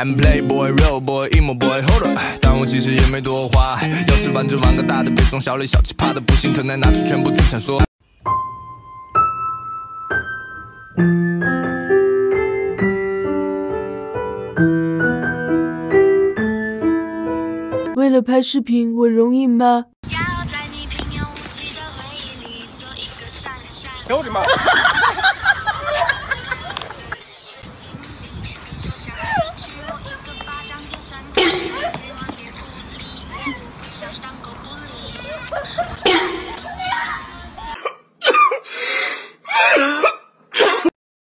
I'm playboy real boy emo boy hold up，但我其实也没多花。要是玩就玩个大的，别装小磊小气，怕的，不信可能拿出全部资产说。为了拍视频，我容易吗？哎我的妈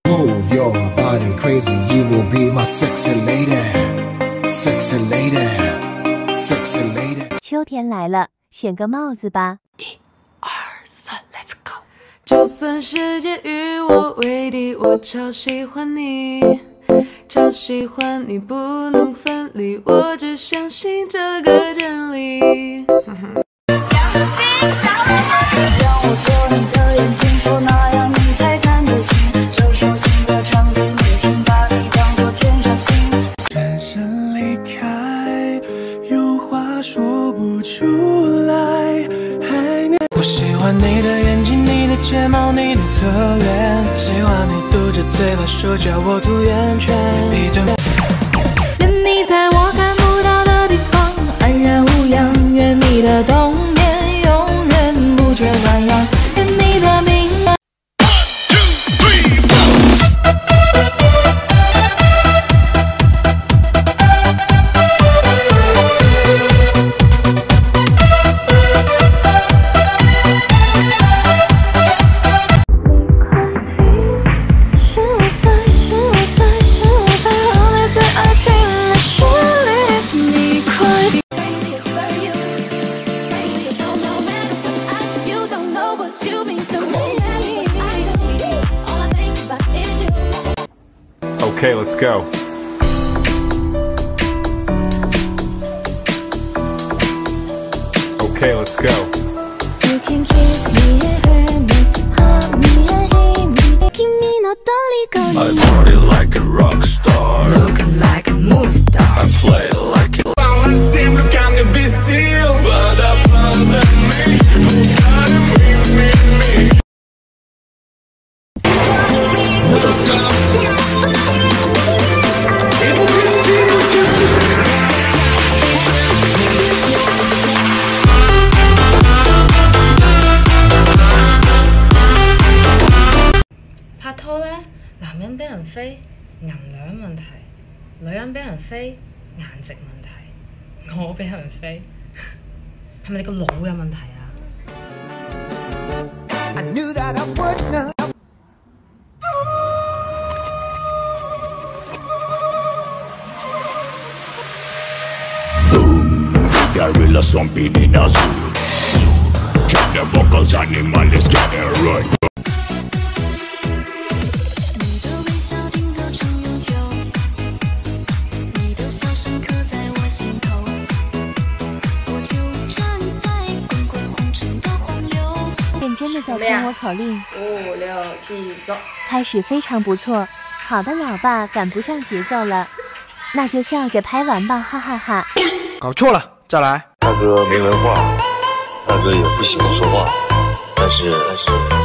！Move your body crazy, you will be my sexy lady, sexy lady, sexy lady. 秋天来了，选个帽子吧。就算世界与我为敌，我超喜欢你， 超喜欢你，不能分离。我只相信这个真理。让我做你的眼睛，说那样你才看得清。这首情歌唱给你听，把你当作天上星。转身离开，有话说不出来，还念。我喜欢你的眼睛，睫毛，你的侧脸，喜欢你嘟着嘴巴说叫我涂眼圈，Okay, let's go. Okay, let's go. You can kiss me and hurt me, me and hate me, give me no dolly I party like a rock. 飞银两问题，女人俾人飞颜值问题，我俾人飞系咪你个脑有问题啊？ I knew that I would not. Gorilla stomping in a zoo. Check the vocals, animal is getting right. 认真的在听我口令，五六七走。开始非常不错。好的，老爸赶不上节奏了，那就笑着拍完吧，哈哈哈搞错了，再来。大哥没文化，大哥也不喜欢说话，但是但是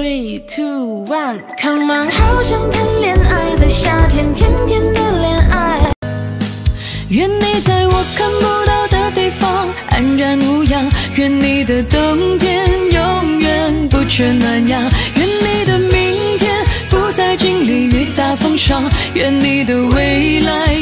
Three, two, one, come on！好想谈恋爱，在夏天甜甜的恋爱。愿你在我看不到的地方安然无恙，愿你的冬天永远不缺暖阳，愿你的明天不再经历雨打风霜，愿你的未来。